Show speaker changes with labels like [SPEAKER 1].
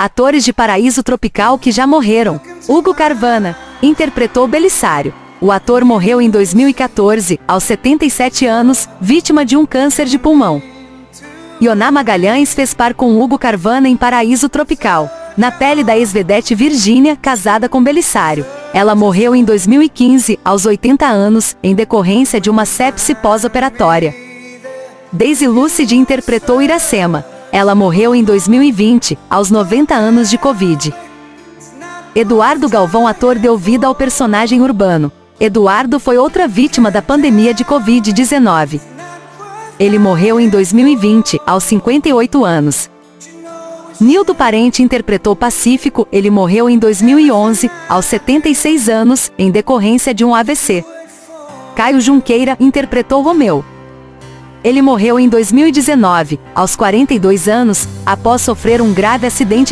[SPEAKER 1] Atores de Paraíso Tropical que já morreram. Hugo Carvana interpretou Belisário. O ator morreu em 2014, aos 77 anos, vítima de um câncer de pulmão. Ioná Magalhães fez par com Hugo Carvana em Paraíso Tropical, na pele da ex-vedete Virgínia, casada com Belisário. Ela morreu em 2015, aos 80 anos, em decorrência de uma sepse pós-operatória. Daisy Lucid interpretou Iracema. Ela morreu em 2020, aos 90 anos de Covid. Eduardo Galvão, ator, deu vida ao personagem urbano. Eduardo foi outra vítima da pandemia de Covid-19. Ele morreu em 2020, aos 58 anos. Nildo Parente interpretou Pacífico, ele morreu em 2011, aos 76 anos, em decorrência de um AVC. Caio Junqueira interpretou Romeu. Ele morreu em 2019, aos 42 anos, após sofrer um grave acidente